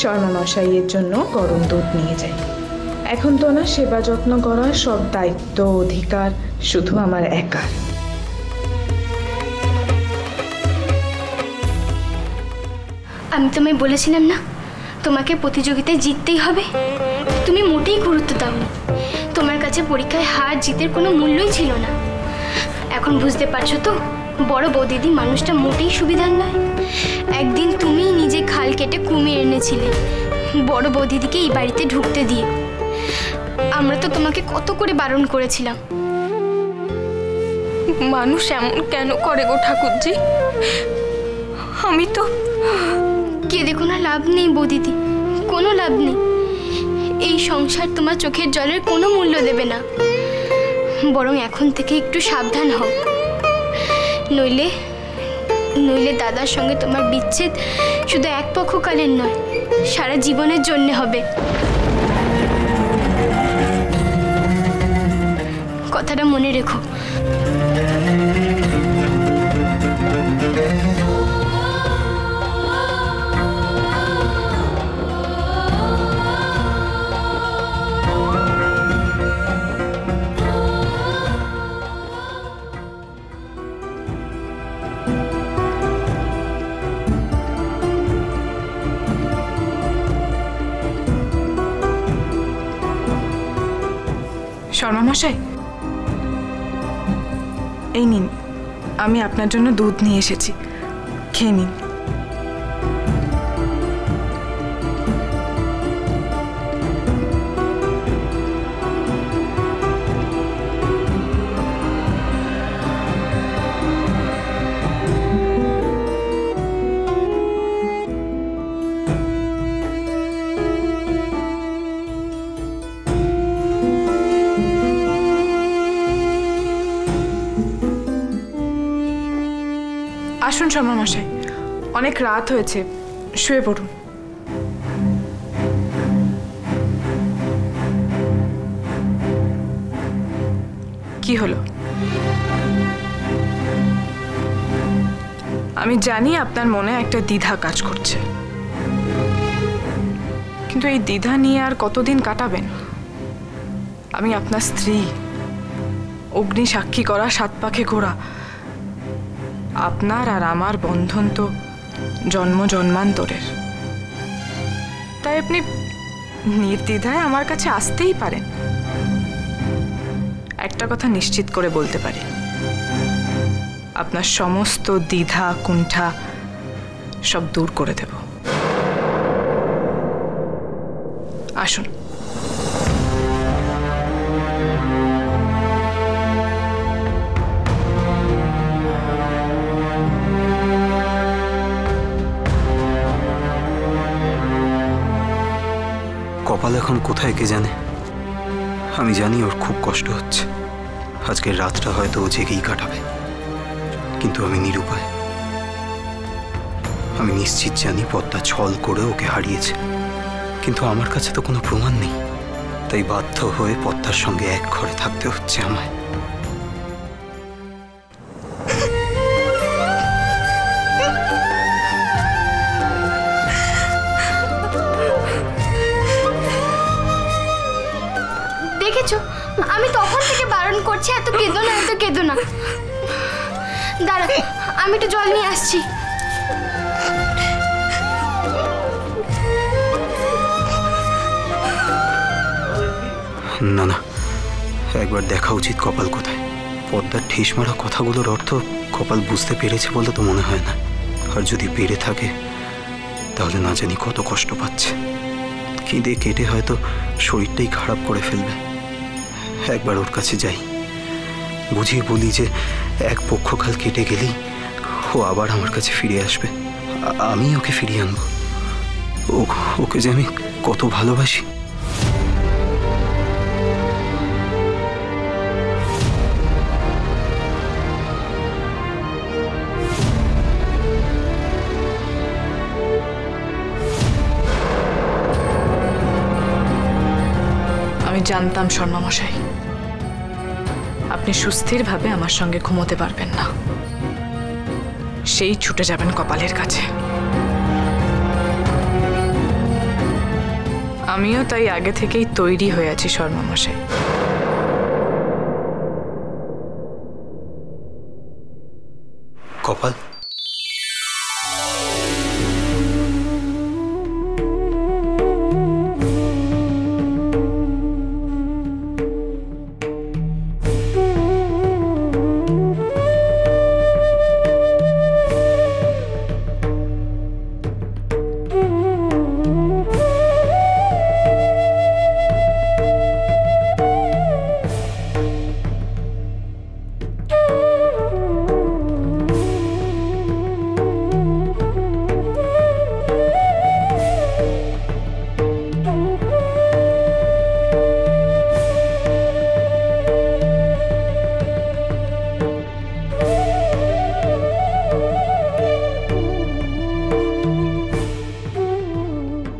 শর্মা মশাইয়ের জন্য গরম দুধ নিয়ে যাই এখন তো না সেবা যত্ন করার সব দায়িত্ব, অধিকার শুধু আমার একার। আমি তোমায় বলেছিলাম না, তোমাকে প্রতিযোগিতায় জিততেই হবে। তুমি মোটেই গুরুত্ব দাওনি। তোমার কাছে পরীক্ষায় হার জিতের কোনো মূল্যই ছিল না। এখন বুঝতে পারছ তো? বড় বৌদিদি মানুষটা মোটেই সুবিধার নয়। একদিন তুমি নিজে খাল কেটে কুমিয়ে এনেছিলে। বড় বৌদিদিকে এই বাড়িতে ঢুকতে দিয়ে। আমরা তো তোমাকে কত করে বারণ করেছিলাম। মানুষ এমন কেন করে গো ঠাকুরজি? আমি তো কেঁদে কোনো লাভ নেই বৌদিদি। কোনো লাভ নেই। এই সংসার তোমার চোখের জলের কোনো মূল্য দেবে না। বরং এখন থেকে একটু সাবধান হও। নইলে নইলে দাদার সঙ্গে তোমার বিচ্ছেদ শুধু এক পক্ষকালের নয়, সারা জীবনের জন্যে হবে। কথাটা মনে রেখো। শর্মা মশাই? এই নিন আমি আপনার জন্য দুধ নিয়ে এসেছি। খেয়ে নিন। আসুন শর্মা মশাই, অনেক রাত হয়েছে, শুয়ে পড়ুন। কি হলো? আমি জানি আপনার মনে একটা দ্বিধা কাজ করছে। কিন্তু এই দ্বিধা নিয়ে আর কতদিন কাটাবেন? আমি আপনার স্ত্রী অগ্নি সাক্ষী করা সাত পাখে ঘোরা আপনার আর আমার বন্ধন তো জন্ম জন্মান্তরের। তাই আপনি নির্দ্বিধায় আমার কাছে আসতেই পারেন। একটা কথা নিশ্চিত করে বলতে পারি। আপনার সমস্ত দ্বিধা, কুণ্ঠা সব দূর করে দেব। আসুন। কোথায় কে জানে? আমি জানি ওর খুব কষ্ট হচ্ছে। আজকের রাতটা হয়তো ও জেগেই কাটাবে। কিন্তু আমি নিরুপায়। আমি নিশ্চিত জানি পদ্মা ছল করে ওকে হারিয়েছে। কিন্তু আমার কাছে তো কোনো প্রমাণ নেই। তাই বাধ্য হয়ে পদ্মার সঙ্গে এক ঘরে থাকতে হচ্ছে আমায়। করছি এত কেঁদো না, এত কেঁদো না। দাঁড়া আমি একটু জল নিয়ে আসছি। না না, একবার দেখা উচিত কপাল কোথায়। পদ্মার ঠেস মারা কথাগুলোর অর্থ কপাল বুঝতে পেরেছে বলে তো মনে হয় না। আর যদি পেরে থাকে, তাহলে না জানি কত কষ্ট পাচ্ছে। খিদে কেটে হয়তো শরীরটাই খারাপ করে ফেলবে। একবার ওর কাছে যাই। বুঝিয়ে বলি যে এক পক্ষকাল কেটে গেলেই ও আবার আমার কাছে ফিরে আসবে। আমি ওকে ফিরিয়ে আনব। ওকে যে আমি কত ভালোবাসি। আমি জানতাম শর্মা মশাই। আপনি সুস্থিরভাবে আমার সঙ্গে ঘুমোতে পারবেন না। সেই ছুটে যাবেন কপালের কাছে। আমিও তাই আগে থেকেই তৈরি হয়ে আছি শর্মা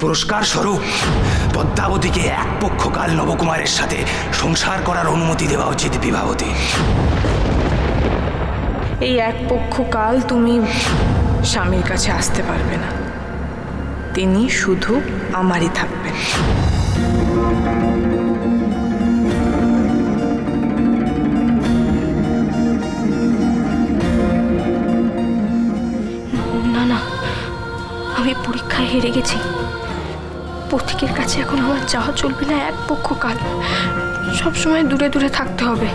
পুরস্কার স্বরূপ পদ্মাবতীকে এক পক্ষকাল নবকুমারের সাথে সংসার করার অনুমতি দেওয়া উচিত বিবাহতী। এই এক পক্ষ কাল তুমি স্বামীর কাছে আসতে পারবে না। তিনি শুধু আমারই থাকবেন। না না আমি পরীক্ষায় হেরে গেছি। পথিকের কাছে এখন আমার যাওয়া চলবে না, এক পক্ষ কাল সবসময় দূরে দূরে থাকতে হবে।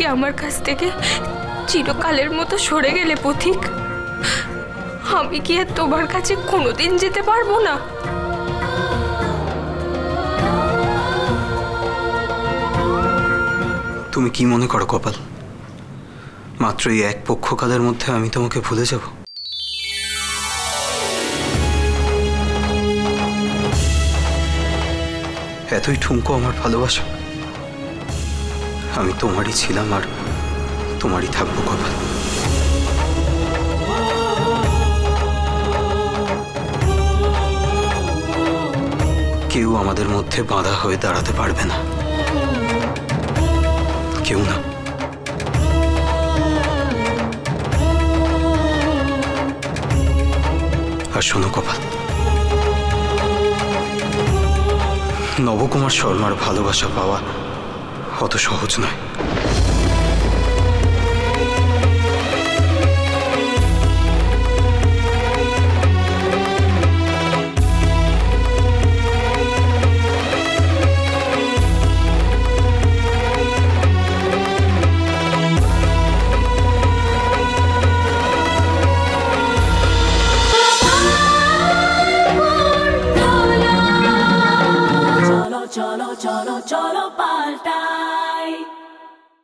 কি আমার কাছ থেকে চিরকালের মতো সরে গেলে পথিক? আমি কি আর তোমার কাছে কোনোদিন যেতে পারব না? তুমি কি মনে করো কপাল? মাত্র এই এক পক্ষকালের মধ্যে আমি তোমাকে ভুলে যাব। এতই ঠুমকো আমার ভালোবাসা। আমি তোমারই ছিলাম আর তোমারই থাকব কপাল কেউ আমাদের মধ্যে বাধা হয়ে দাঁড়াতে পারবে না। কেউ না। আর শোনো কপাল। নবকুমার শর্মার ভালোবাসা পাওয়া অত সহজ নয়